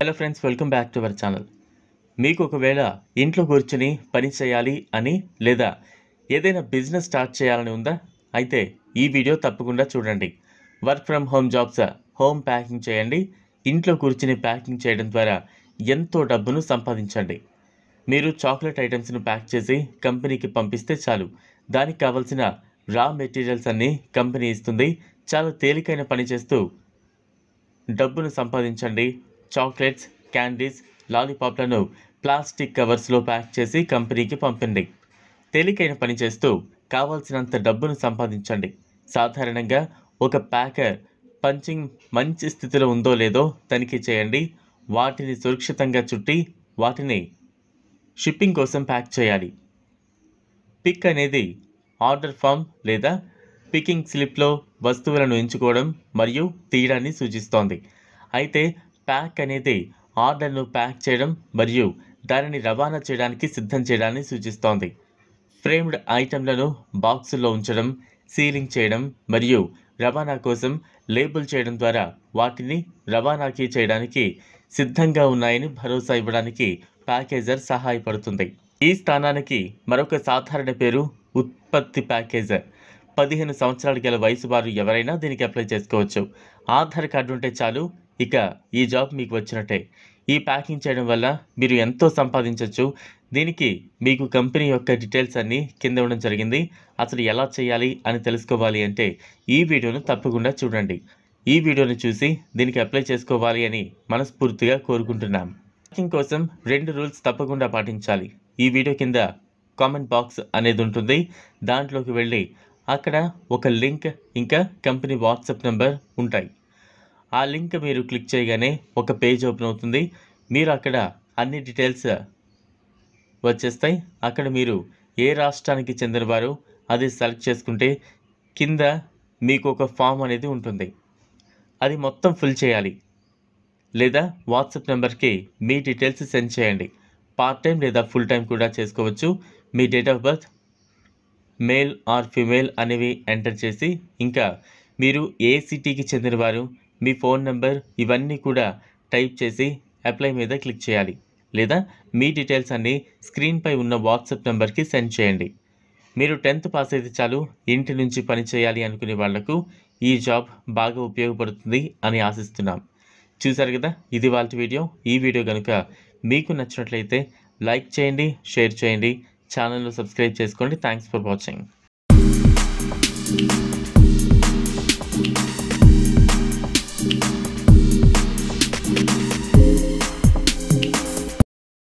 Hello friends welcome back to our channel మీకు ఒకవేళ ఇంట్లో కూర్చుని పని చేయాలి అని లేదా ఏదైనా బిజినెస్ స్టార్ట్ చేయాలని ఉందా? అయితే ఈ వీడియో తప్పకుండా చూడండి. Work from home jobs home packing చేయండి. ఇంట్లో కూర్చుని ప్యాకింగ్ చేయడం ద్వారా ఎంతో డబ్బును సంపాదించండి. మీరు చాక్లెట్ ఐటమ్స్ను ప్యాక్ చేసి కంపెనీకి పంపిస్తే చాలు. దానికి కావాల్సిన రా మెటీరియల్స్ అన్నీ కంపెనీ ఇస్తుంది. చాలా తేలికైన పని చేస్తూ డబ్బును సంపాదించండి. చాక్లెట్స్ క్యాండీస్ లాలీపాప్లను ప్లాస్టిక్ కవర్స్లో ప్యాక్ చేసి కంపెనీకి పంపండి. తేలికైన పని చేస్తూ కావాల్సినంత డబ్బును సంపాదించండి. సాధారణంగా ఒక ప్యాకర్ పంచింగ్ మంచి స్థితిలో ఉందో లేదో తనిఖీ చేయండి. వాటిని సురక్షితంగా చుట్టి వాటిని షిప్పింగ్ కోసం ప్యాక్ చేయాలి. పిక్ అనేది ఆర్డర్ ఫామ్ లేదా పికింగ్ స్లిప్లో వస్తువులను ఎంచుకోవడం మరియు తీయడాన్ని సూచిస్తోంది. అయితే ప్యాక్ అనేది ఆర్డర్ను ప్యాక్ చేయడం మరియు దానిని రవాణా చేయడానికి సిద్ధం చేయడాన్ని సూచిస్తోంది. ఫ్రేమ్డ్ ఐటెంలను బాక్సుల్లో ఉంచడం సీలింగ్ చేయడం మరియు రవాణా కోసం లేబుల్ చేయడం ద్వారా వాటిని రవాణాకి చేయడానికి సిద్ధంగా ఉన్నాయని భరోసా ఇవ్వడానికి ప్యాకేజర్ సహాయపడుతుంది. ఈ స్థానానికి మరొక సాధారణ పేరు ఉత్పత్తి ప్యాకేజర్. పదిహేను సంవత్సరాలు గల వయసు వారు ఎవరైనా దీనికి అప్లై చేసుకోవచ్చు. ఆధార్ కార్డు ఉంటే చాలు ఇక ఈ జాబ్ మీకు వచ్చినట్టే. ఈ ప్యాకింగ్ చేయడం వల్ల మీరు ఎంతో సంపాదించవచ్చు దీనికి మీకు కంపెనీ యొక్క డీటెయిల్స్ అన్నీ కింద ఇవ్వడం జరిగింది. అసలు ఎలా చేయాలి అని తెలుసుకోవాలి అంటే ఈ వీడియోను తప్పకుండా చూడండి. ఈ వీడియోని చూసి దీనికి అప్లై చేసుకోవాలి అని మనస్ఫూర్తిగా కోరుకుంటున్నాం. ప్యాకింగ్ కోసం రెండు రూల్స్ తప్పకుండా పాటించాలి. ఈ వీడియో కింద కామెంట్ బాక్స్ అనేది ఉంటుంది. దాంట్లోకి వెళ్ళి అక్కడ ఒక లింక్ ఇంకా కంపెనీ వాట్సాప్ నెంబర్ ఉంటాయి. ఆ లింక్ మీరు క్లిక్ చేయగానే ఒక పేజ్ ఓపెన్ అవుతుంది. మీరు అక్కడ అన్ని డీటెయిల్స్ వచ్చేస్తాయి. అక్కడ మీరు ఏ రాష్ట్రానికి చెందినవారు అది సెలెక్ట్ చేసుకుంటే కింద మీకు ఒక ఫామ్ అనేది ఉంటుంది. అది మొత్తం ఫిల్ చేయాలి. లేదా వాట్సాప్ నెంబర్కి మీ డీటెయిల్స్ సెండ్ చేయండి. పార్ట్ టైం లేదా ఫుల్ టైం కూడా చేసుకోవచ్చు. మీ date of birth male or female అనేవి ఎంటర్ చేసి ఇంకా మీరు ఏ సిటీకి చెందినవారు మీ ఫోన్ నెంబర్ ఇవన్నీ కూడా టైప్ చేసి అప్లై మీద క్లిక్ చేయాలి. లేదా మీ డీటెయిల్స్ అన్నీ స్క్రీన్పై ఉన్న వాట్సాప్ నెంబర్కి సెండ్ చేయండి. మీరు టెన్త్ పాస్ అయితే చాలు ఇంటి నుంచి పని చేయాలి అనుకునే వాళ్ళకు ఈ జాబ్ బాగా ఉపయోగపడుతుంది అని ఆశిస్తున్నాం. చూసారు కదా? ఇది వాళ్ళ వీడియో. ఈ వీడియో కనుక మీకు నచ్చినట్లయితే లైక్ చేయండి షేర్ చేయండి. ఛానల్ను సబ్స్క్రైబ్ చేసుకోండి. Thanks for watching.